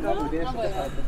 Não, não, não.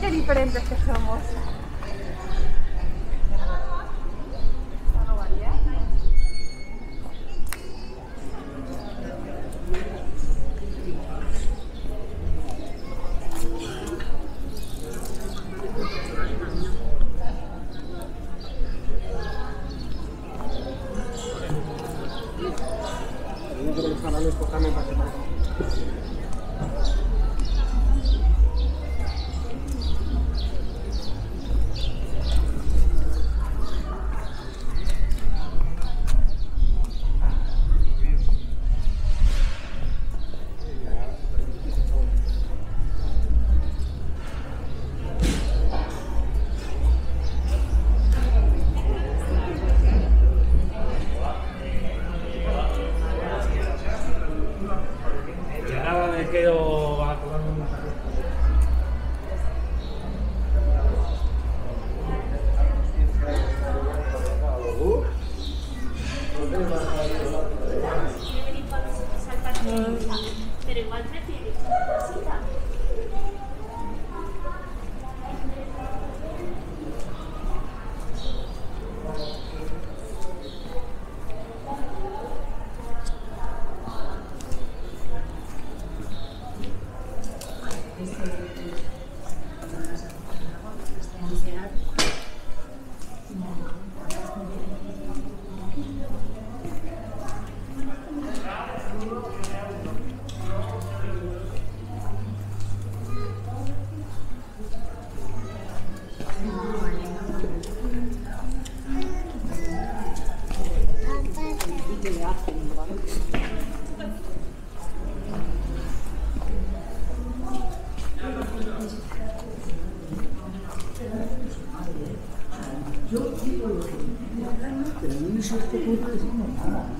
Qué diferentes que somos. quedó に合ってるのかな。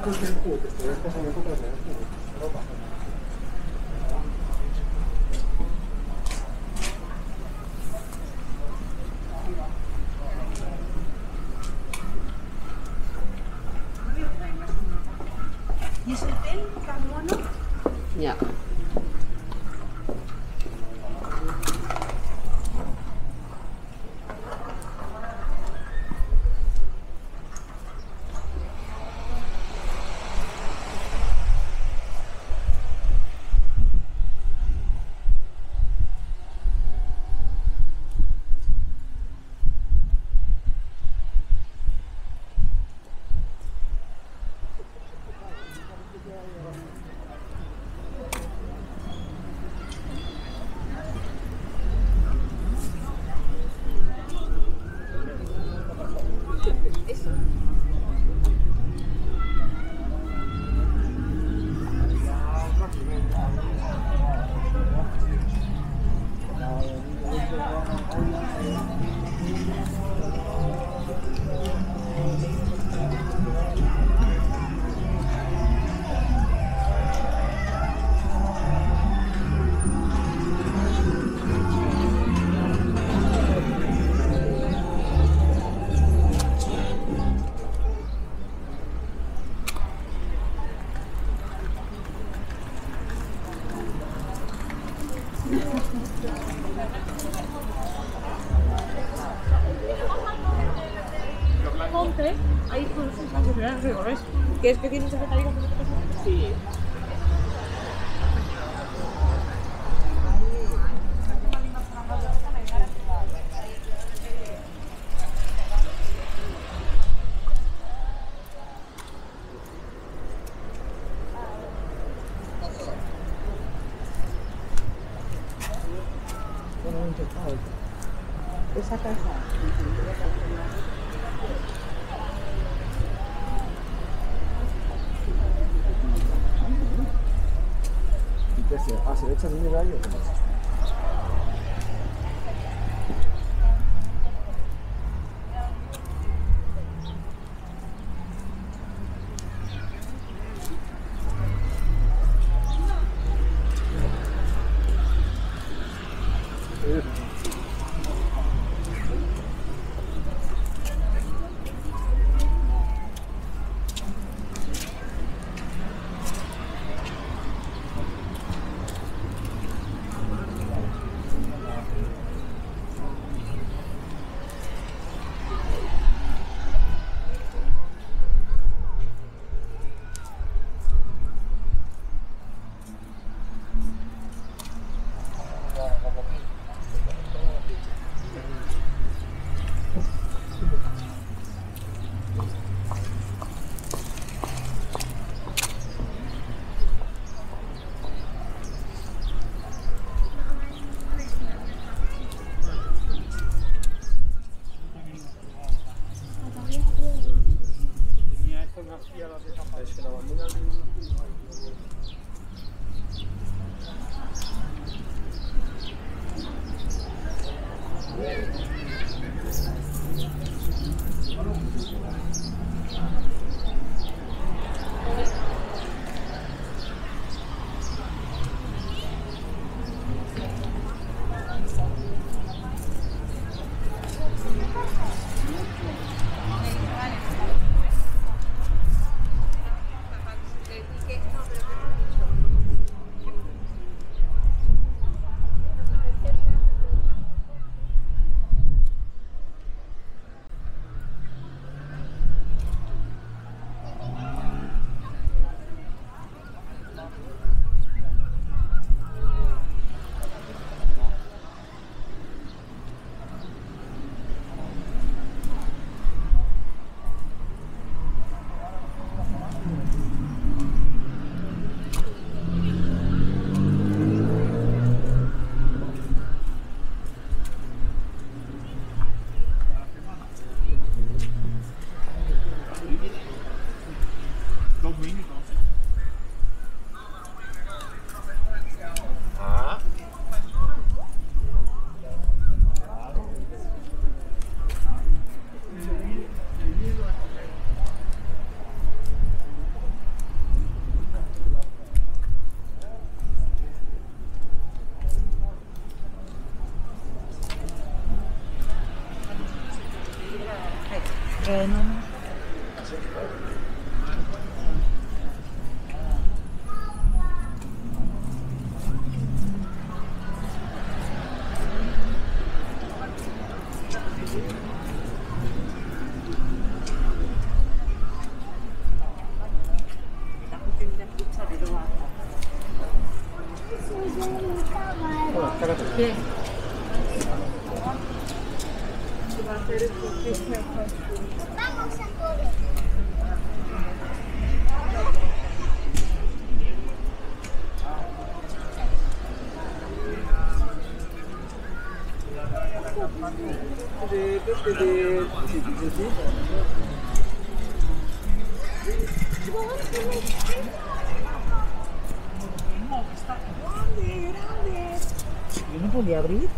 conclusione pubblico, responsabile completamente. Thank you. ¿Quieres que tienes Sí. 好了，好了，再见。你把车停停在旁边。我帮你上车。啊。好的。谢谢，谢谢，谢谢。não podia abrir.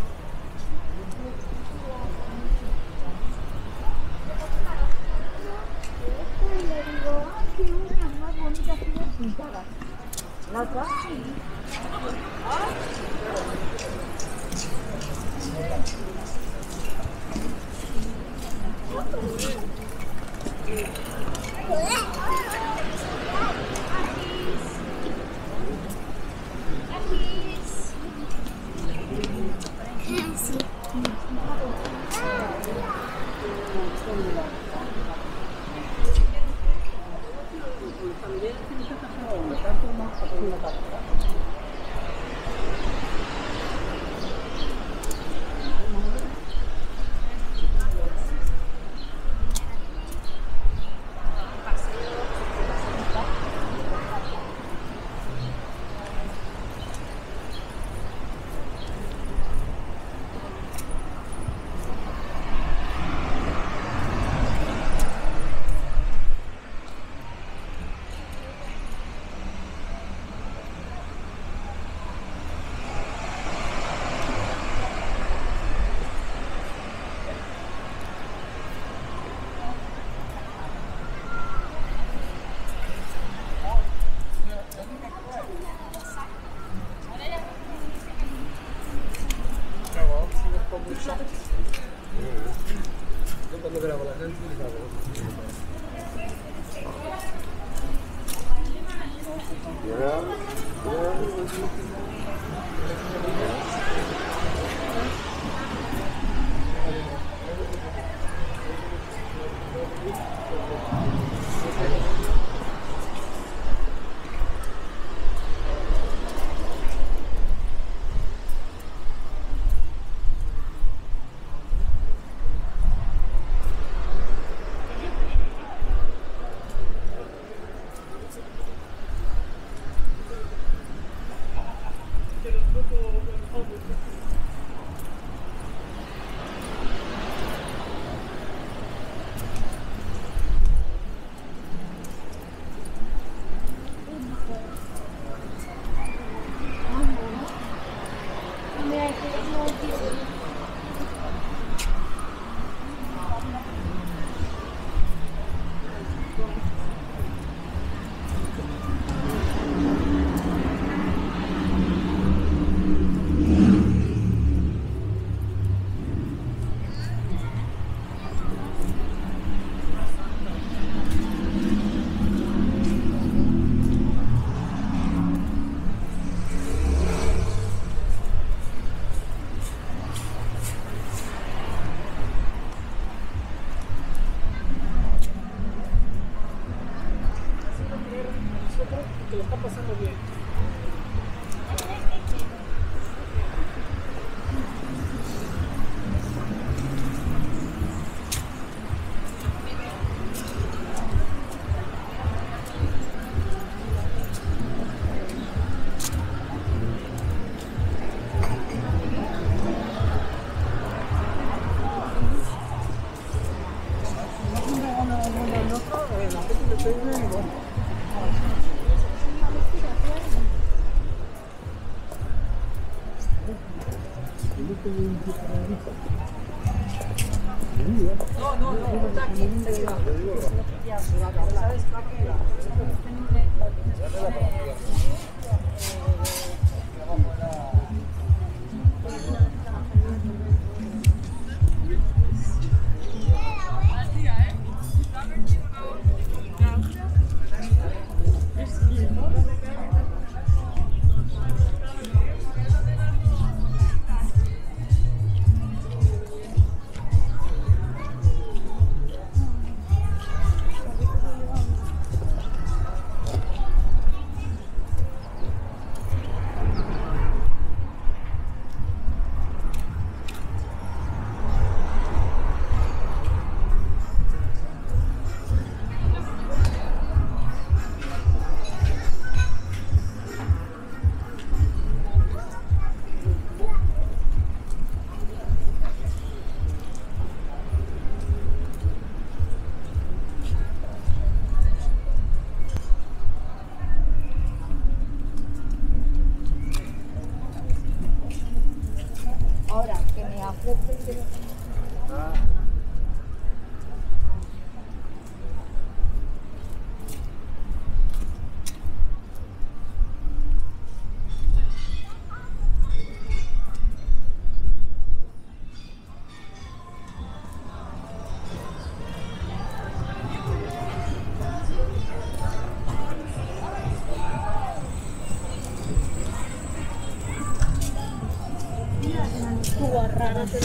Gracias.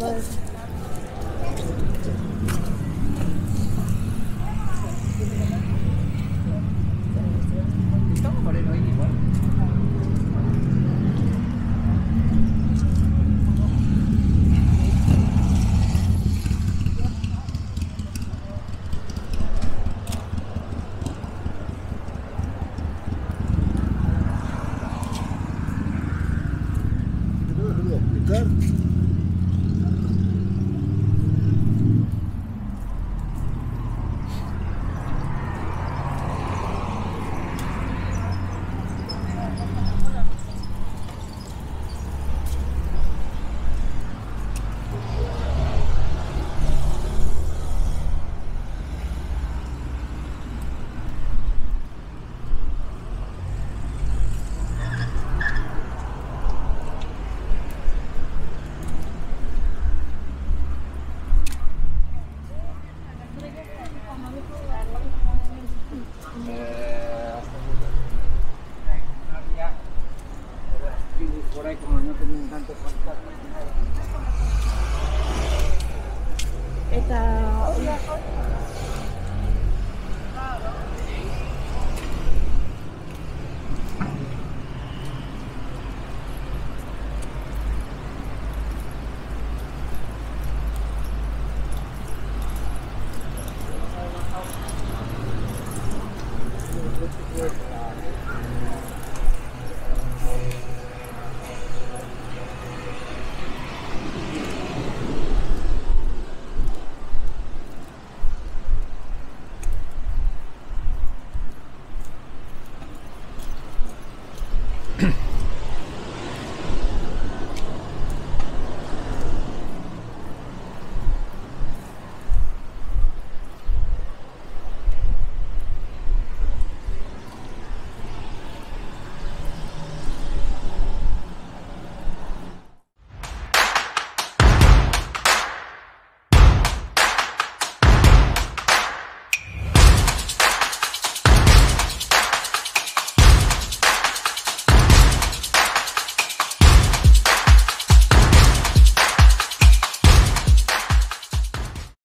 del with the word.